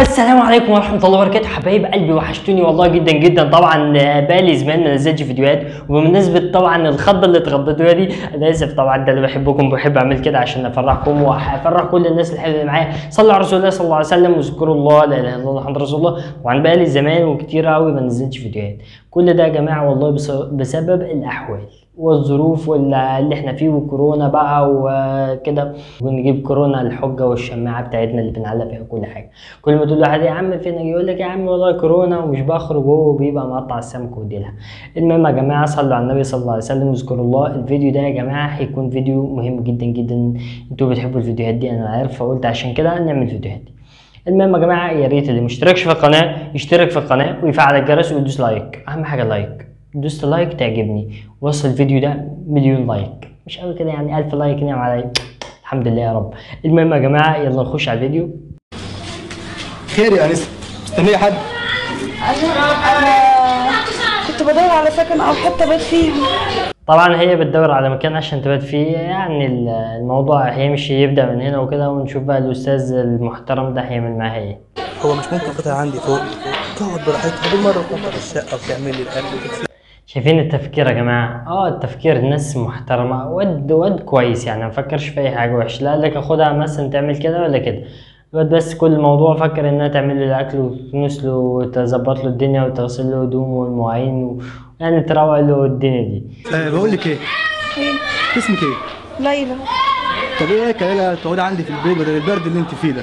السلام عليكم ورحمة الله وبركاته. حبايب قلبي وحشتوني والله جدا جدا. طبعا بقالي زمان ما نزلتش فيديوهات. وبمناسبة طبعا الخضة اللي اتخضيتوها دي أنا آسف طبعا ده اللي بحبكم بحب أعمل كده عشان أفرحكم وأفرح كل الناس الحلوة اللي معايا. صلوا على رسول الله صلى الله عليه وسلم. واذكروا الله لا إله إلا الله محمد رسول الله. وعن بقالي زمان وكتير قوي ما نزلتش فيديوهات. كل ده يا جماعة والله بس- بسبب الأحوال. والظروف اللي إحنا فيه وكورونا بقى وكده. ونجيب كورونا الحجة والشماعة بتاعتنا اللي بنعلق فيها كل حاجة. كل ما تقول لواحد يا عم فين؟ يقول لك يا عم والله كورونا ومش بخرج. هو بيبقى مقطع السمك وديلها المهم يا جماعة صلوا على النبي صلى الله عليه وسلم. واذكروا الله. الفيديو ده يا جماعة هيكون فيديو مهم جدا جدا. أنتوا بتحبوا الفيديوهات دي أنا عارف. فقلت عشان كده نعمل فيديوهات دي. المهم يا جماعة يا ريت اللي مشتركش في القناة يشترك في القناة ويفعل الجرس ويدوس like. أهم حاجة like. دوست like تعجبني. وصل الفيديو ده مليون like. مش قوي كده يعني ألف like نعم علي. الحمد لله يا رب. المهم يا جماعة يلا نخش على الفيديو. خير يا انسه مستنيه حد؟ كنت بدور على سكن أو حتة بيت فيها طبعا هي بتدور على مكان عشان تبات فيه. يعني ال- الموضوع هيمشي يبدأ من هنا وكده ونشوف بقى الأستاذ المحترم ده هيعمل معاها إيه. هو مش ممكن قطع عندي فوق. تقعد براحتها بالمرة تنظف الشقة وتعمل لي الأكل. وتغسل شايفين التفكير يا جماعة؟ آه التفكير ناس محترمة. ود ود كويس يعني ما فكرش في أي حاجة وحشة. لا قال لك اخدها مثلا تعمل كده ولا كده. الواد بس كل الموضوع فكر إنها تعمل له الأكل وتنس له وتظبط له الدنيا وتغسل له هدومه والمواعين و... يعني تروق له الدنيا دي. أه بقول لك إيه؟ إيه؟ اسمك إيه؟ ليلى. طب إيه كليلة تقعدي عندي في البيت بدل البرد اللي أنت فيه ده؟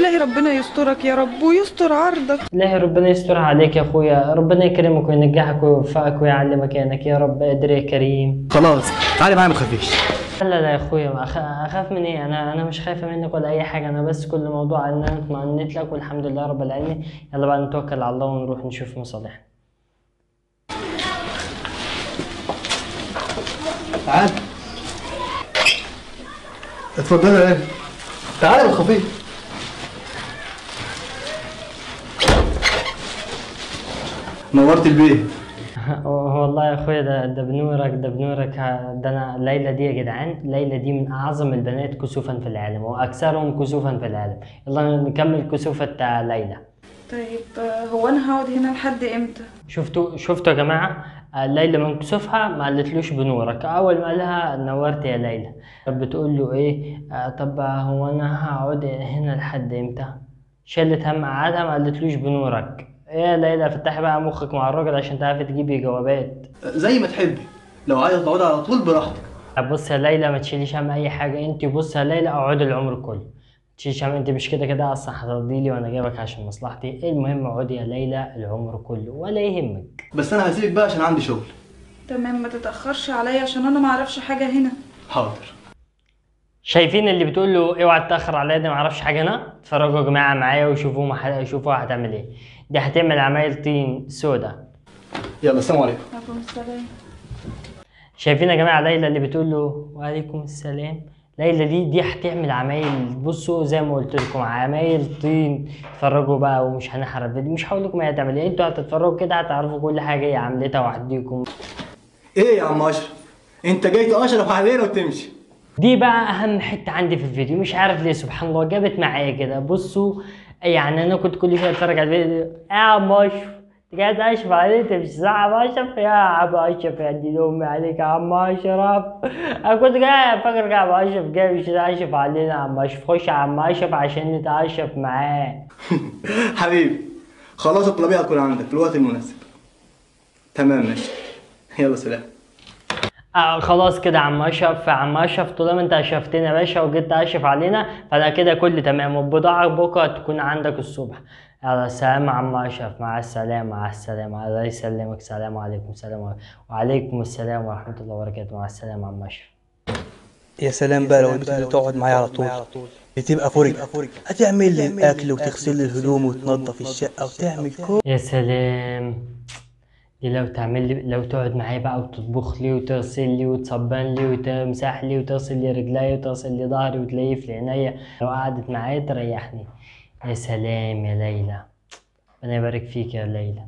إلهي ربنا يسترك يا رب ويستر عرضك. الله ربنا يستر عليك يا أخويا. ربنا يكرمك وينجحك ويوفقك ويعلي مكانك يا رب قادر يا كريم. خلاص تعالي معايا ما تخافيش. لا لا يا أخويا أخاف من إيه؟ أنا أنا مش خايفة منك ولا أي حاجة. أنا بس كل موضوع ان أنا اطمئنت لك والحمد لله رب العالمين. يلا بقى نتوكل على الله ونروح نشوف مصالحنا. تعال. اتفضلي يا ليلى تعالي ما نورت البيت والله يا أخويا ده ده بنورك ده بنورك. ده أنا ليلى دي يا جدعان ليلى دي من أعظم البنات كسوفا في العالم وأكثرهم كسوفا في العالم. يلا نكمل كسوفة ليلى. طيب آه، هو أنا هقعد هنا لحد إمتى؟ شفتوا شفتوا يا جماعة؟ آه، ليلى من كسوفها ما قالتلوش بنورك. أول ما قالها نورت يا ليلى. طب بتقول له إيه؟ آه طب هو أنا هقعد هنا لحد إمتى؟ شالت هم قعدها ما قالتلوش بنورك. يا ليلى فتحي بقى مخك مع الراجل عشان تعرفي تجيبي جوابات. زي ما تحبي. لو عايزه تقعدي على طول براحتك. طب بص يا ليلى ما تشيليش هم أي حاجة. انت بص يا ليلى اقعدي العمر كله. ما تشيليش هم. انت مش كده كده أصلا هترضي لي وأنا جايبك عشان مصلحتي. المهم اقعدي يا ليلى العمر كله ولا يهمك. بس أنا هسيبك بقى عشان عندي شغل. تمام ما تتأخرش عليا عشان أنا ما أعرفش حاجة هنا. حاضر. شايفين اللي بتقول له اوعى تتأخر عليا ده ما أعرفش حاجة. هنا اتفرجوا يا جماعة معايا وشوفوا مح... شوفوا هتعمل إيه. دي هتعمل عمايل طين سودا. يلا السلام عليكم. عليكم السلام. شايفين يا جماعة ليلى اللي بتقول له وعليكم السلام؟ ليلى دي دي هتعمل عمايل. بصوا زي ما قلت لكم عمايل طين. اتفرجوا بقى ومش هنحرق الفيديو. مش هقول لكم هي هتعمل إيه. أنتوا هتتفرجوا كده هتعرفوا كل حاجة. هي عملتها وحديكم. إيه يا عم اشرف؟ انت جاي تقشرف علينا وتمشي. دي بقى أهم حتة عندي في الفيديو. مش عارف ليه سبحان الله جابت معايا كده. بصوا يعني أنا كنت كل شوية أتفرج على الفيديو. يا عم اشرف أنت قاعد اشرف مش ساعة عم اشرف يا عم اشرف يا دي امي عليك يا عم اشرف أنا كنت قاعد فاكر يا عم اشرف جاي مش اشرف علينا. يا عم اشرف خش يا عم اشرف عشان نتعشف معاه. حبيبي خلاص الطلبية هتكون عندك في الوقت المناسب. تمام ماشي. يلا سلام. آه خلاص كده عم أشرف يا عم أشرف طالما أنت أشرفتنا يا باشا وجيت تشرف علينا فانا كده كل تمام. والبضاعة بكرة تكون عندك الصبح. يلا سلام يا عم أشرف. مع السلامة مع السلامة. الله يسلمك. سلام عليكم سلام عليكم. وعليكم السلام ورحمة الله وبركاته. مع السلامة يا عم أشرف. يا سلام بقى لو البنت اللي تقعد معايا على طول. بتبقى فرج. هتعمل لي الاكل وتغسل لي الهدوم وتنظف الشقة وتعمل كل يا سلام. دي لو تعمل لي لو تقعد معايا بقى وتطبخ لي وتغسل لي وتصبن لي وتمسح لي وتغسل لي رجلي وتغسل لي ظهري وتليف لي عينيا لو قعدت معايا تريحني. يا سلام يا ليلى. ربنا يبارك فيك يا ليلى.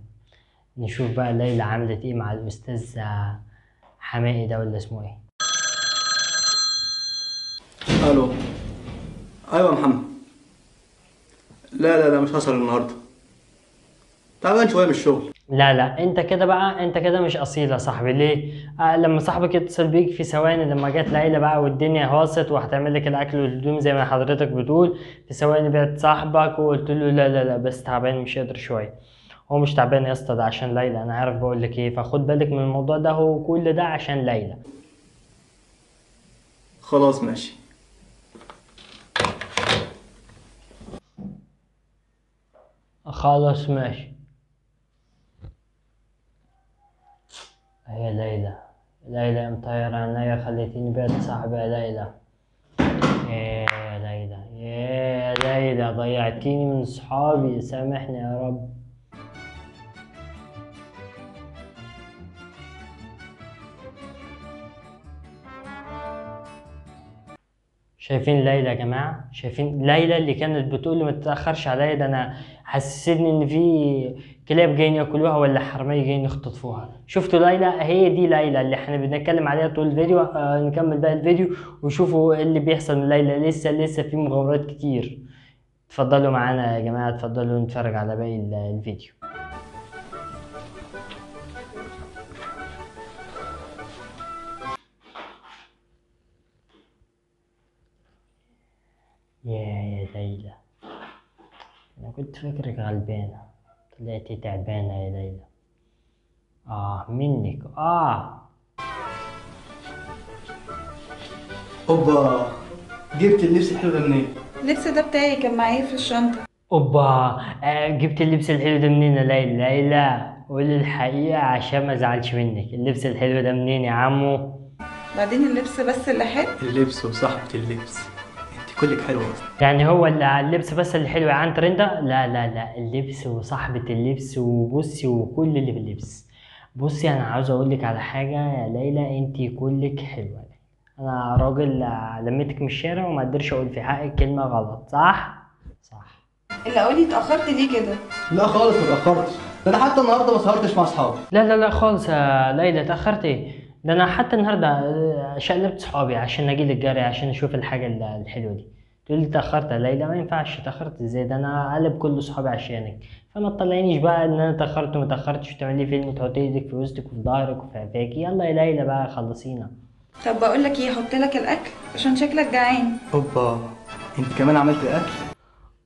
نشوف بقى ليلى عملت إيه مع الأستاذ حمائي ده ولا اسمه إيه؟ ألو. أيوه يا محمد. لا لا لا مش هسهر النهارده. تعبان شوية من الشغل. لا لا انت كده بقى انت كده مش أصيل يا صاحبي. ليه؟ آه لما صاحبك يتصل بيك في ثواني لما جت ليلى بقى والدنيا هاصت وهتعمل لك الأكل والهدوم زي ما حضرتك بتقول في ثواني بعت صاحبك وقلت له لا لا لا بس تعبان مش قادر شوية. هو مش تعبان يا اسطى ده عشان ليلى. أنا عارف بقول لك إيه فخد بالك من الموضوع ده هو كل ده عشان ليلى. خلاص ماشي. خلاص ماشي. هي ليلى. ليلى مطيرة. عينيا خليتيني بعد صاحبي يا ليلى. يا ليلى. يا ليلى ضيعتيني من صحابي. سامحني يا رب. شايفين ليلى يا جماعة؟ شايفين؟ ليلى اللي كانت بتقول ما تتأخرش عليا ده أنا حسسني إن في كلاب جايين ياكلوها ولا حرامية جايين يخطفوها شفتوا ليلى؟ هي دي ليلى اللي إحنا بنتكلم عليها طول الفيديو. آه نكمل بقى الفيديو وشوفوا إيه اللي بيحصل من ليلى. لسه لسه في مغامرات كتير. اتفضلوا معانا يا جماعة اتفضلوا نتفرج على باقي ال- الفيديو. يا يا ليلى. أنا كنت فاكرك غلبانة. طلعتي تعبانة يا ليلى. آه منك. آه. أوبا جبت اللبس الحلو ده منين؟ اللبس ده بتاعي كان معايا في الشنطة. أوبا آه جبت اللبس الحلو ده منين يا ليلى؟ ليلى قولي الحقيقة عشان ما أزعلش منك. اللبس الحلو ده منين يا عمو؟ بعدين اللبس بس اللي حلو. اللبس وصاحبة اللبس. كلك أصلا يعني هو اللي اللبس بس اللي حلو يا عن ترندا لا لا لا اللبس وصاحبة اللبس وبصي وكل اللي في اللبس. بصي أنا عاوز أقول لك على حاجة يا ليلى انت كلك حلوة. أنا راجل لميتك من الشارع وما أقدرش أقول في حقك كلمة غلط صح؟ صح. اللي قولي اتأخرت ليه كده؟ لا خالص ما اتأخرتش ده أنا حتى النهارده ما سهرتش مع أصحابي. لا لا لا خالص يا ليلى اتأخرت إيه؟ ده أنا حتى النهارده آه، شقلبت صحابي عشان أجي لك جري عشان أشوف الحاجة ال- الحلوة دي. تقول لي يا ليلى ما ينفعش. اتأخرت إزاي؟ ده أنا قلب كل صحابي عشانك. فما تطلعينيش بقى إن أنا اتأخرت وما اتأخرتش وتعملي فيلم وتحطي إيدك في وسطك وفي ظهرك وفي قفاكي يلا يا ليلى بقى خلصينا. طب بقول لك إيه أحط لك الأكل عشان شكلك جعان. أوبا. أنت كمان عملت الاكل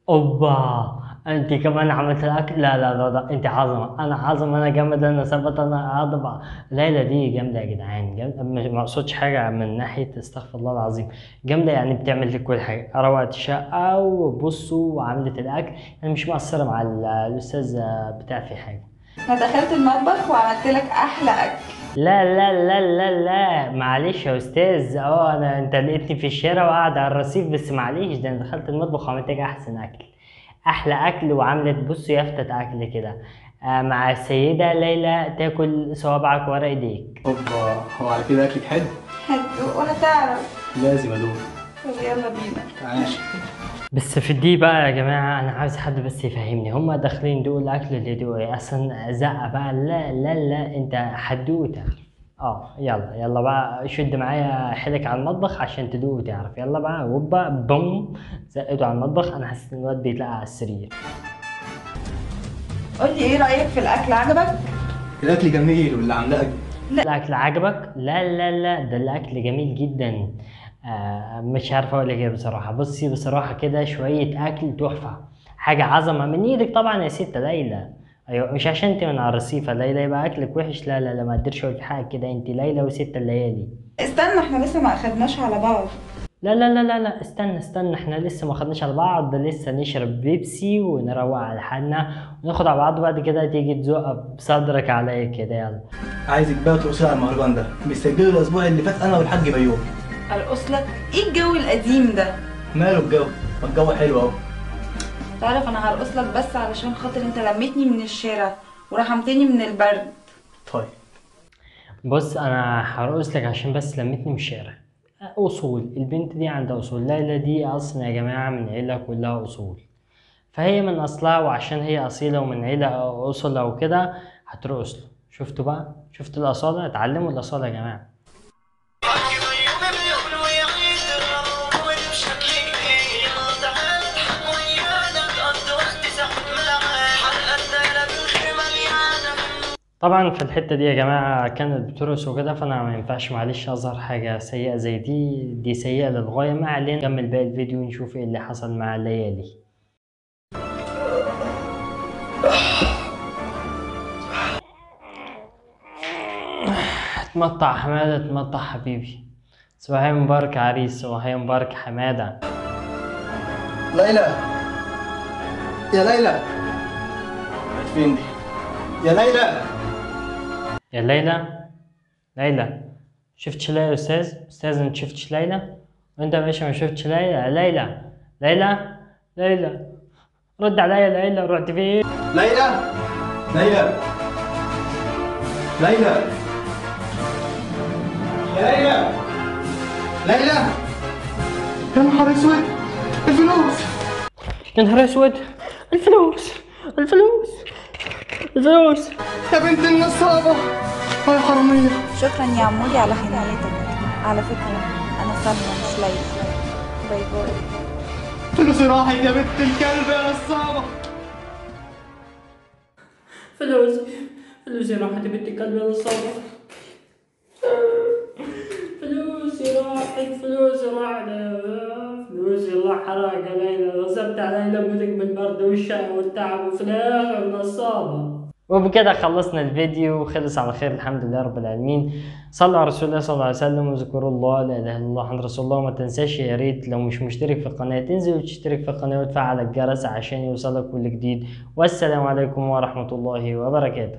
أوبا. انت كمان عملت الأكل؟ لا لا لا, لا. انت عظمة. أنا عظمة أنا جامد أنا ثبت أنا عظمه ليلى دي جامدة يا جدعان. جامده ما أقصدش حاجة من ناحية استغفر الله العظيم. جامدة يعني بتعمل لك كل حاجة. روقت الشقة وبصوا وعملت الأكل. يعني مش مقصرة مع ال- الأستاذ بتاع في حاجة. أنا دخلت المطبخ وعملت لك أحلى أكل. لا لا لا لا لا. معلش يا أستاذ. أه أنا أنت لقيتني في الشارع وقاعد على الرصيف بس معلش ده أنا دخلت المطبخ وعملت لك أحسن أكل. أحلى أكل وعملت بص يافطة أكل كده. آه مع السيدة ليلى تاكل صوابعك ورا إيديك. أوبا هو على كده أكلك حلو؟ هتدوق وهتعرف لازم أدوق. يلا بينا. ماشي بس في دي بقى يا جماعة أنا عاوز حد بس يفهمني. هما داخلين يدوقوا الأكل اللي إيه أصلا زقة بقى. لا لا لا أنت هتدوق وتعرف آه يلا يلا بقى شد معايا حيلك على المطبخ عشان تدوق وتعرف يلا بقى وبا بوم زقته على المطبخ. أنا حاسس إن الواد بيتلقى على السرير. قول لي إيه رأيك في الأكل؟ عجبك؟ الأكل جميل واللي عاملاه أجمل. الأكل عجبك؟ لا لا لا ده الأكل جميل جدا. آه مش عارف أقول لك إيه بصراحة. بصي بصراحة كده شوية أكل تحفة. حاجة عظمة من إيدك طبعا يا ست ليلى. أيوة مش عشان أنت من على الرصيفة ليلى يبقى أكلك وحش. لا لا لا ما أقدرش أقول في حاجة كده. أنت ليلى وست الليالي. استنى إحنا لسه ما أخدناش على بعض. لا لا لا لا لا. استنى استنى. إحنا لسه ما خدناش على بعض. لسه نشرب بيبسي ونروق على حالنا وناخد على بعض بعد كده تيجي تزق بصدرك عليا كده. يلا. عايزك بقى ترقصي على المهرجان ده مسجله الأسبوع اللي فات أنا والحاج بيوم. ارقص لك إيه الجو القديم ده؟ ماله الجو؟ ما الجو حلو أهو. تعرف أنا هرقص لك بس علشان خاطر انت لميتني من الشارع ورحمتني من البرد. طيب. بص أنا هرقص لك عشان بس لمتني من الشارع. اصول. البنت دي عندها اصول. ليلى دي أصلا يا جماعة من عيلة كلها اصول. فهي من اصلها وعشان هي اصيلة ومن عيلة اصل أو كده هترقص له. شفتوا بقى؟ شفتوا الأصالة؟ اتعلموا الأصالة يا جماعة. طبعا في الحتة دي يا جماعة كانت بترقص وكده فأنا ما ينفعش معلش أظهر حاجة سيئة زي دي. دي سيئة للغاية. ما علينا نكمل باقي الفيديو ونشوف إيه اللي حصل مع ليالي اتمطع حمادة اتمطع حبيبي. صباحية مبارك عريس صباحية مبارك حمادة. ليلى. يا ليلى. فين دي؟ يا ليلى. يا ليلى ليلى شفتش ليلى أستاذ؟ أستاذ أنت شفتش ليلى؟ وأنت يا باشا ما شفتش ليلى؟ ليلى ليلى ليلى. رد عليا يا ليلى رحت فين؟ ليلى ليلى ليلى. يا ليلى ليلى. يا نهار أسود الفلوس. يا نهار أسود الفلوس الفلوس. الفلوس يا بنت النصابة يا حرامية. شكرا يا عمودي على حنيتك على فكرة أنا سلمى مش ليلى. باي باي. فلوسي راحت يا بنت الكلب يا نصابة. فلوسي فلوسي راحت بنت الكلب يا نصابة. فلوسي راحت فلوسي راحت. فلوسي الله حرق علينا غصبت علينا بدك من البرد والشقى والتعب وفي الآخر نصابة. وبكده خلصنا الفيديو. وخلص على خير الحمد لله رب العالمين. صلوا على رسول الله صلى الله عليه وسلم واذكروا الله لا إله إلا الله محمد رسول الله. وما تنساش يا ريت لو مش مشترك في القناة تنزل وتشترك في القناة وتفعل الجرس عشان يوصلك كل جديد. والسلام عليكم ورحمة الله وبركاته.